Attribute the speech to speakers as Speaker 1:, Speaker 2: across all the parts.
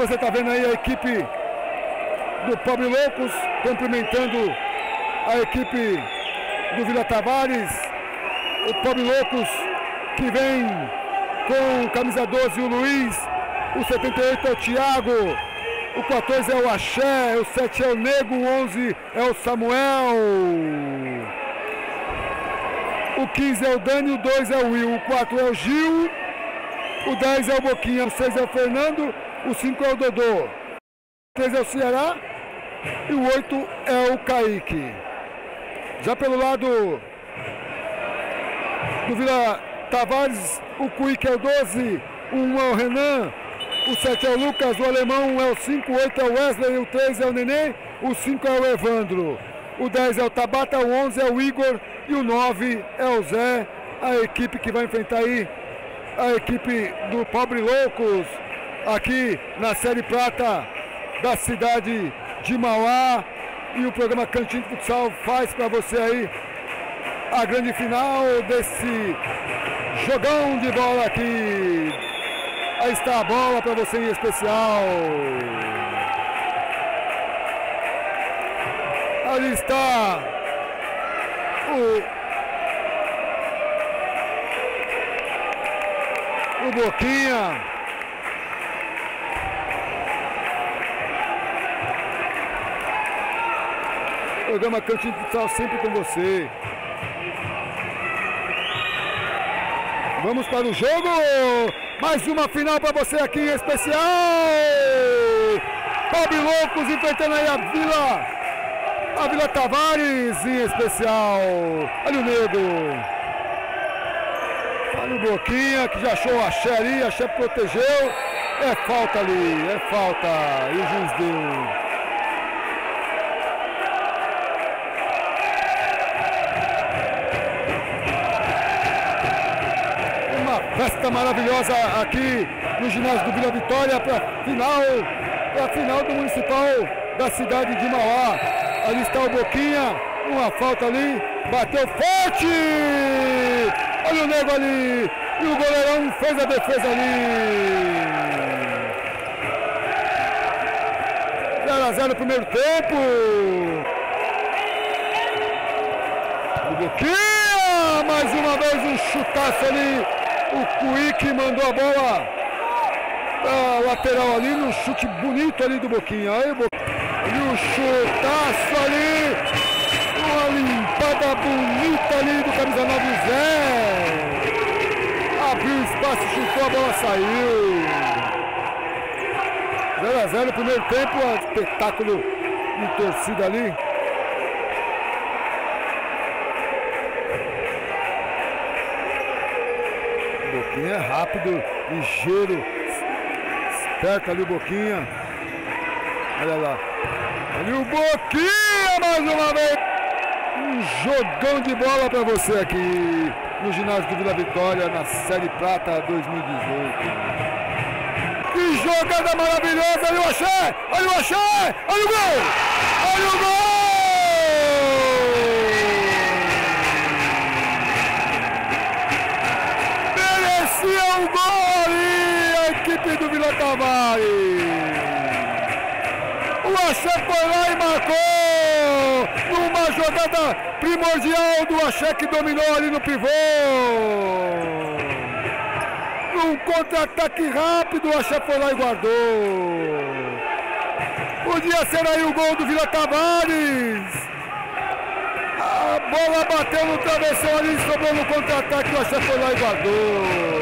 Speaker 1: Você tá vendo aí a equipe do Pobre Loucos cumprimentando a equipe do Vila Tavares. O Pobre Loucos que vem com camisa 12 o Luiz, o 78 é o Thiago, o 14 é o Axé, o 7 é o Nego, o 11 é o Samuel. O 15 é o Dani, o 2 é o Will, o 4 é o Gil, o 10 é o Boquinha, o 6 é o Fernando, o 5 é o Dodô, o 3 é o Ceará e o 8 é o Kaique. Já pelo lado do Vila Tavares, o Cuique é o 12, o 1 é o Renan, o 7 é o Lucas, o alemão é o 5, o 8 é o Wesley, o 3 é o Nenê, o 5 é o Evandro, o 10 é o Tabata, o 11 é o Igor e o 9 é o Zé, a equipe que vai enfrentar aí a equipe do Pobre Loucos aqui na Série Prata da cidade de Mauá e o programa Cantinho Futsal faz para você aí a grande final desse jogão de bola aqui. Aí está a bola para você em especial. Ali está o, o Boquinha. Programa Cantinho Futsal sempre com você. Vamos para o jogo. Mais uma final para você aqui em especial. Pobre Loucos enfrentando aí a Vila. A Vila Tavares em especial. Olha o Nego. Olha o Boquinha que já achou a Xé ali. A Xé protegeu. É falta ali. É falta. E o juiz deu. Festa maravilhosa aqui no ginásio do Vila Vitória para final, para final do municipal da cidade de Mauá. Ali está o Boquinha, uma falta ali, bateu forte! Olha o nego ali! E o goleirão fez a defesa ali! 0 a 0 no primeiro tempo! O Boquinha! Mais uma vez um chutaço ali o Cuique mandou a bola a lateral ali, no chute bonito ali do Boquinha. Aí o E o chutaço ali. Uma limpada bonita ali do camisa 9 Zé. Abriu espaço, chutou, a bola saiu. 0 a 0 no primeiro tempo, um espetáculo de torcida ali. É rápido, ligeiro, esperto ali o Boquinha. Olha lá. Ali o Boquinha mais uma vez. Um jogão de bola para você aqui no ginásio do Vila Vitória na Série Prata 2018. Que jogada maravilhosa! Olha o Axé! Olha o Axé! Olha o gol! Olha o gol! Tavares. O Axé foi lá e marcou numa jogada primordial do Axé que dominou ali no pivô. Num contra-ataque rápido, o Axé foi lá e guardou. Podia ser aí o gol do Vila Tavares. A bola bateu no travessão ali, sobrou no contra-ataque, o Axé foi lá e guardou.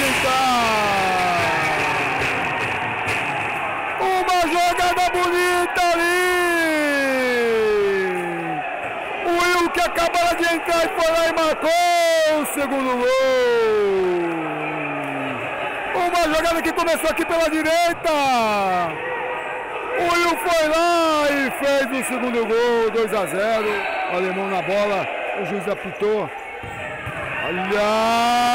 Speaker 1: Entrar! Uma jogada bonita ali! O Will que acabou de entrar e foi lá e marcou! o segundo gol. Uma jogada que começou aqui pela direita. O Will foi lá e fez o segundo gol, 2 a 0. O alemão na bola, o juiz apitou. Olha!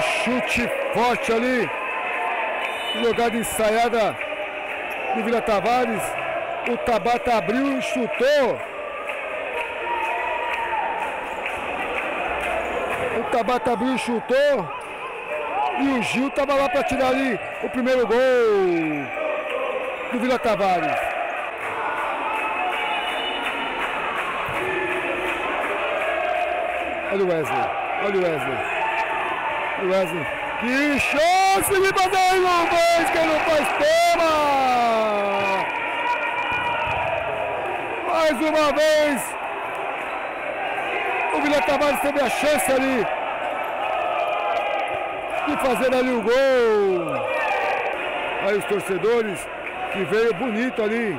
Speaker 1: Chute forte ali. Jogada ensaiada do Vila Tavares. O Tabata abriu e chutou. O Tabata abriu e chutou. E o Gil estava lá para tirar ali o primeiro gol do Vila Tavares. Olha o Wesley, olha o Wesley. O Wesley. Que chance de fazer um vez que não faz tema! Mais uma vez, o Vila Tavares teve a chance ali de fazer ali o gol. Aí os torcedores que veio bonito ali.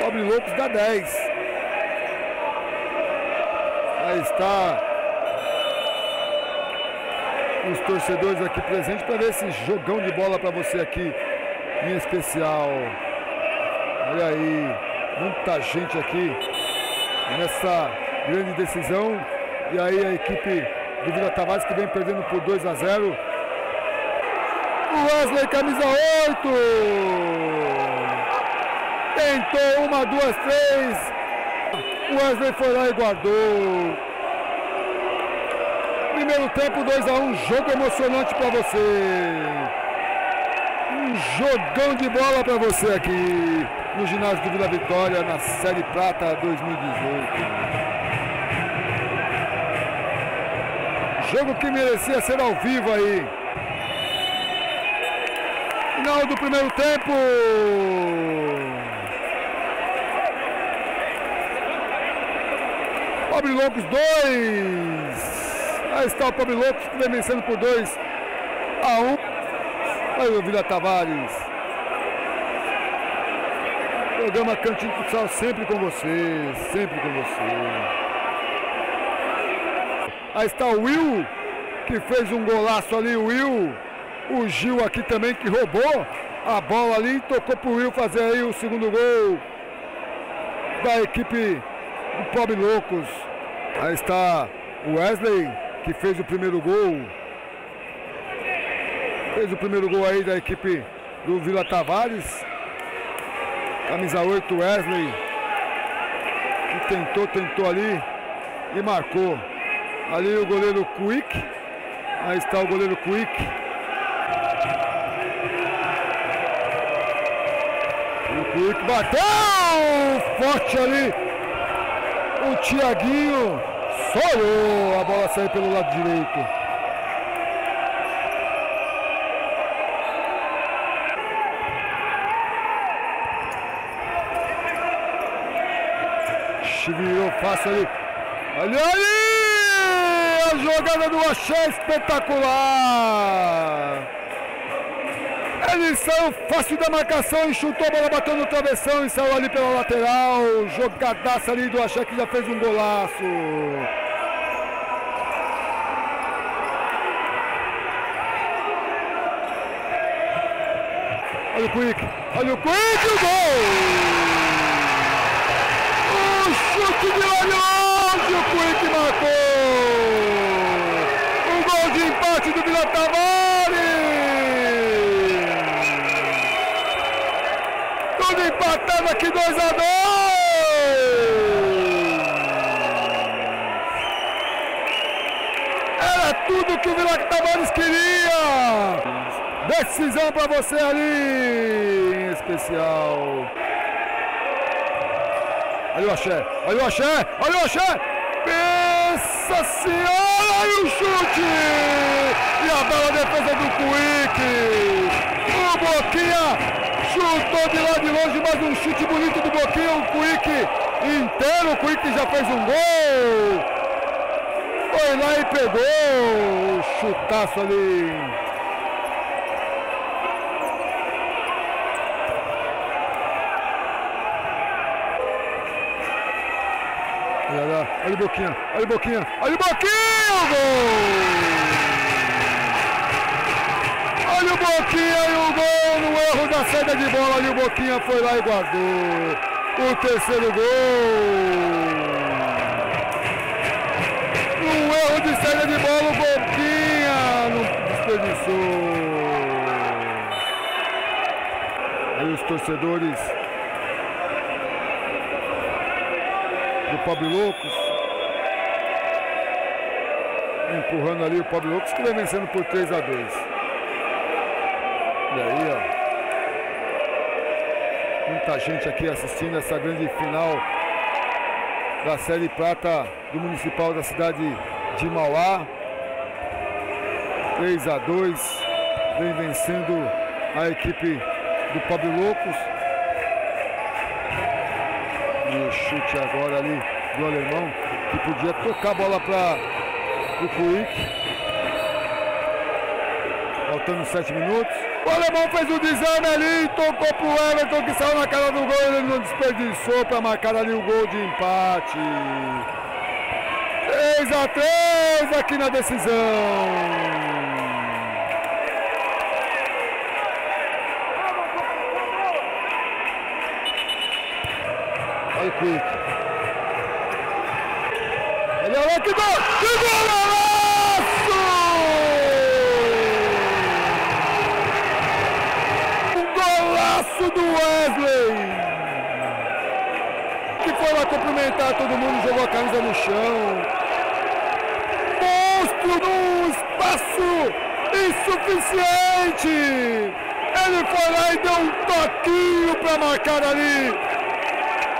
Speaker 1: Pobre Loucos da 10. Aí está os torcedores aqui presentes para ver esse jogão de bola para você aqui em especial. Olha aí, muita gente aqui nessa grande decisão. E aí a equipe do Vila Tavares que vem perdendo por 2 a 0. O Wesley, camisa 8. Tentou uma, duas, três. Wesley foi lá e guardou. Primeiro tempo 2 a 1 um, jogo emocionante para você. Um jogão de bola para você aqui no ginásio do Vila Vitória na Série Prata 2018. Jogo que merecia ser ao vivo aí. Final do primeiro tempo. Pobre Loucos 2. Aí está o Pobre Loucos que vem vencendo por 2 a 1. Um. Aí o Vila Tavares. Programa Cantinho Futsal sempre com você, sempre com você. Aí está o Will, que fez um golaço ali, o Will. O Gil aqui também que roubou a bola ali, tocou pro Will fazer aí o segundo gol da equipe do Pobre Loucos. Aí está o Wesley, que fez o primeiro gol. Fez o primeiro gol aí da equipe do Vila Tavares. Camisa 8, Wesley. E tentou, tentou ali e marcou. Ali o goleiro Quick. Aí está o goleiro Quick. O Quick bateu forte ali. O Tiaguinho solou. A bola saiu pelo lado direito. virou fácil ali. Olha ali! A jogada do Axé espetacular! Ele saiu fácil da marcação e chutou, a bola bateu no travessão e saiu ali pela lateral. Jogadaça ali do Axé que já fez um golaço. Olha o Quick, olha o Quick, o gol! chute de longe, o Quick marcou! Um gol de empate do Vila Tavares! Tudo empatado aqui 2 a 2 Era tudo que o Vila Tavares queria! Decisão para você ali, em especial. Olha o axé, olha o axé, olha o axé. Pensa senhora, olha o chute. E a bela defesa do Quick. O Boquinha chutou de lá de longe, mas um chute bonito do Boquinha. O Quick inteiro, o Quick já fez um gol. Foi lá e pegou o chutaço ali. Olha o Boquinha, olha o Boquinha, olha o Boquinha, gol! Boquinha e o gol no erro da saída de bola. Ali o Boquinha foi lá e guardou o terceiro gol. No erro de saída de bola, o Boquinha não desperdiçou. os torcedores do Pobre Loucos. Empurrando ali o Pobre Loucos que vem vencendo por 3 a 2. E aí, ó. Muita gente aqui assistindo essa grande final da Série Prata do Municipal da cidade de Mauá. 3 a 2. Vem vencendo a equipe do Pobre Loucos. E o chute agora ali do alemão, que podia tocar a bola para o Quick. Faltando 7 minutos. O alemão fez o desarme ali, tocou pro Everton que saiu na cara do gol, ele não desperdiçou para marcar ali o gol de empate. 3 a 3 aqui na decisão. Olha o Quick. Ele olha que gol! Que golaço! Golaço do Wesley! Que foi lá cumprimentar todo mundo, jogou a camisa no chão. Monstro num espaço insuficiente! Ele foi lá e deu um toquinho para marcar ali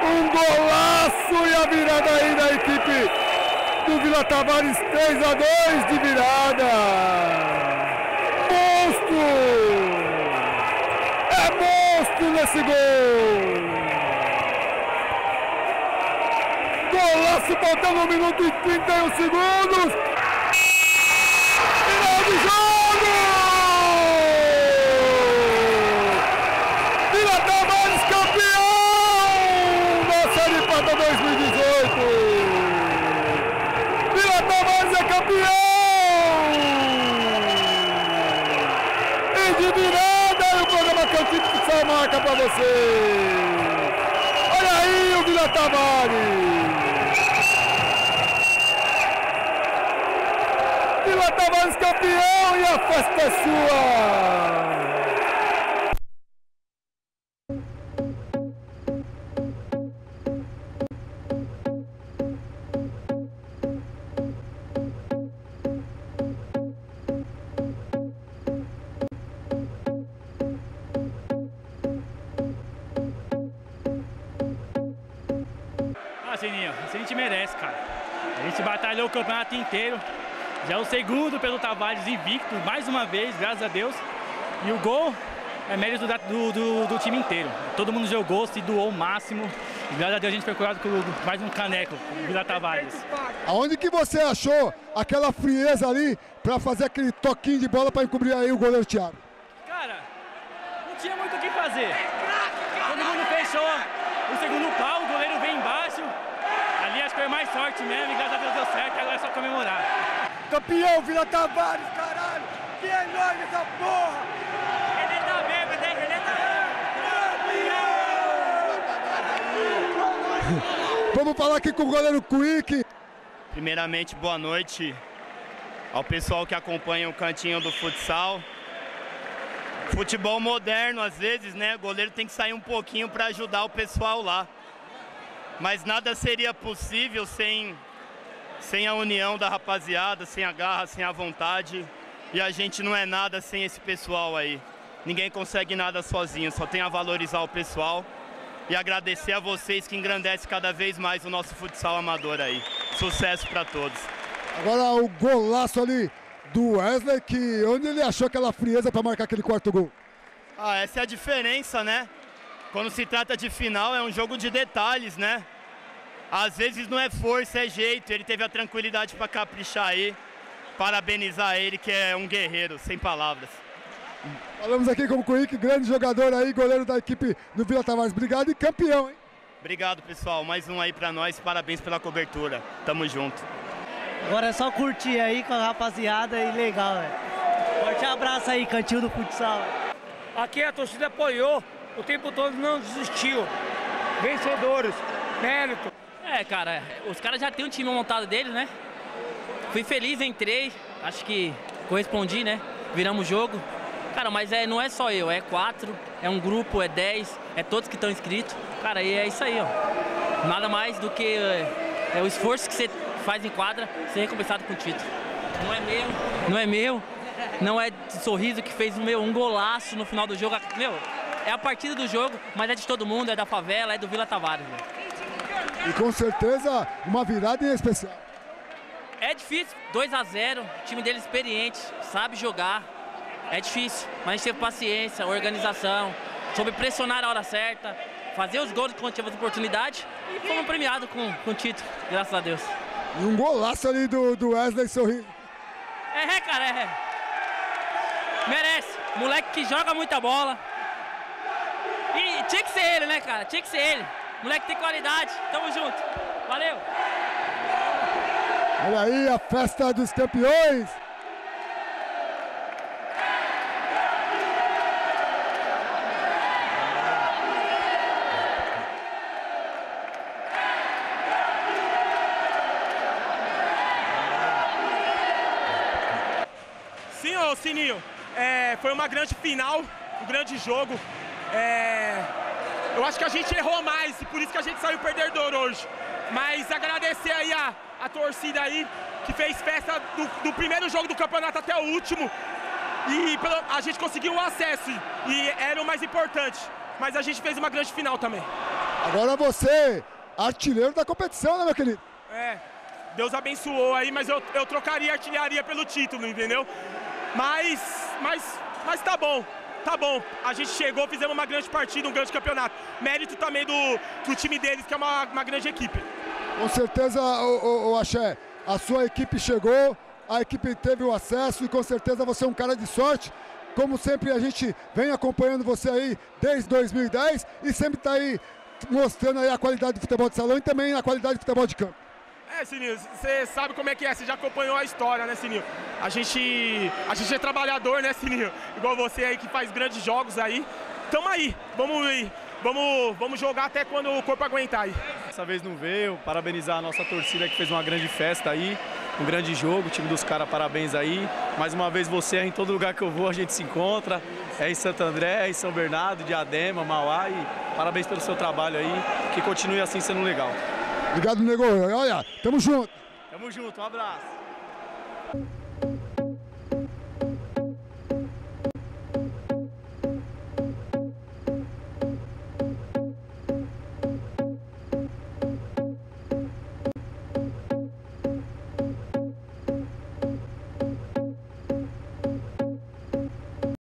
Speaker 1: um golaço e a virada aí da equipe do Vila Tavares 3 a 2 de virada. Monstro! É nesse gol! Golaço faltando 1 minuto e 31 segundos. Marca para você. Olha aí o Vila Tavares. Vila Tavares campeão e a festa é sua.
Speaker 2: Batalhou o campeonato inteiro. Já é o segundo pelo Tavares invicto, mais uma vez, graças a Deus. E o gol é mérito do, do, do, time inteiro. Todo mundo jogou, se doou o máximo. E graças a Deus a gente foi curado com mais um caneco, o Vila Tavares.
Speaker 1: Aonde que você achou aquela frieza ali para fazer aquele toquinho de bola para encobrir aí o goleiro Thiago?
Speaker 2: Cara, não tinha muito o que fazer. Todo mundo fechou o segundo pau, o goleiro vem embaixo, acho que foi mais sorte mesmo e graças a Deus deu certo, agora é só comemorar.
Speaker 1: Campeão, Vila Tavares, caralho! Que é nóis essa porra!
Speaker 2: Ele tá bêbado, hein? Ele
Speaker 1: tá Vamos falar aqui com o goleiro Quick.
Speaker 3: Primeiramente, boa noite ao pessoal que acompanha o cantinho do futsal. Futebol moderno, às vezes, né? O goleiro tem que sair um pouquinho para ajudar o pessoal lá mas nada seria possível sem, sem a união da rapaziada, sem a garra, sem a vontade. E a gente não é nada sem esse pessoal aí. Ninguém consegue nada sozinho, só tem a valorizar o pessoal e agradecer a vocês que engrandece cada vez mais o nosso futsal amador aí. Sucesso para todos.
Speaker 1: Agora o golaço ali do Wesley, que onde ele achou aquela frieza para marcar aquele quarto gol?
Speaker 3: Ah, essa é a diferença, né? Quando se trata de final é um jogo de detalhes, né? Às vezes não é força, é jeito. Ele teve a tranquilidade para caprichar aí. Parabenizar ele, que é um guerreiro, sem palavras.
Speaker 1: Falamos aqui com o grande jogador aí, goleiro da equipe do Vila Tavares. Obrigado e campeão, hein?
Speaker 3: Obrigado, pessoal. Mais um aí para nós. Parabéns pela cobertura. Tamo junto.
Speaker 4: Agora é só curtir aí com a rapaziada e legal, velho. Forte abraço aí, cantinho do futsal.
Speaker 5: Aqui a torcida apoiou, o tempo todo não desistiu. Vencedores, mérito.
Speaker 2: É, cara, os caras já têm um time montado deles, né? Fui feliz, entrei, acho que correspondi, né? Viramos o jogo.
Speaker 6: Cara, mas é, não é só eu, é quatro, é um grupo, é dez, é todos que estão inscritos. Cara, e é isso aí, ó. Nada mais do que é, é o esforço que você faz em quadra ser recompensado com o título. Não é meu, não é meu, não é sorriso que fez meu, um golaço no final do jogo. Meu, é a partida do jogo, mas é de todo mundo, é da favela, é do Vila Tavares.
Speaker 7: E com certeza uma virada em especial.
Speaker 6: É difícil, 2 a 0 o time dele experiente, sabe jogar. É difícil, mas a gente teve paciência, organização, soube pressionar a hora certa, fazer os gols quando tivemos oportunidade e fomos premiados com, com o título, graças a Deus.
Speaker 7: E um golaço ali do, do Wesley Sorriso.
Speaker 6: É, é, cara, é. Merece. Moleque que joga muita bola. E tinha que ser ele, né, cara? Tinha que ser ele. Moleque tem qualidade. Tamo junto. Valeu.
Speaker 7: Olha aí a festa dos campeões.
Speaker 8: Sim, ô Sininho, é, foi uma grande final, um grande jogo. É, eu acho que a gente errou mais e por isso que a gente saiu perdedor hoje. Mas agradecer aí a, a torcida aí, que fez festa do, do primeiro jogo do campeonato até o último. E pelo, a gente conseguiu o acesso e era o mais importante. Mas a gente fez uma grande final também.
Speaker 7: Agora você, artilheiro da competição, né, meu querido?
Speaker 8: É, Deus abençoou aí, mas eu, eu trocaria artilharia pelo título, entendeu? Mas, mas, mas tá bom, tá bom. A gente chegou, fizemos uma grande partida, um grande campeonato. Mérito também do, do time deles, que é uma, uma grande equipe.
Speaker 7: Com certeza, o, o, o Axé, a sua equipe chegou, a equipe teve o acesso e com certeza você é um cara de sorte. Como sempre, a gente vem acompanhando você aí desde 2010 e sempre está aí mostrando aí a qualidade do futebol de salão e também a qualidade do futebol de campo.
Speaker 8: É, Sininho, você sabe como é que é, você já acompanhou a história, né, Sininho? A gente, a gente é trabalhador, né, Sininho? Igual você aí que faz grandes jogos aí. Tamo aí, vamos aí. Vamos, vamos jogar até quando o corpo aguentar aí.
Speaker 9: Dessa vez não veio, parabenizar a nossa torcida que fez uma grande festa aí, um grande jogo, o time dos caras, parabéns aí. Mais uma vez você, em todo lugar que eu vou a gente se encontra, é em Santo André, é em São Bernardo, Diadema, Mauá e parabéns pelo seu trabalho aí, que continue assim sendo legal.
Speaker 7: Obrigado, nego. Olha, tamo junto.
Speaker 9: Tamo junto, um abraço.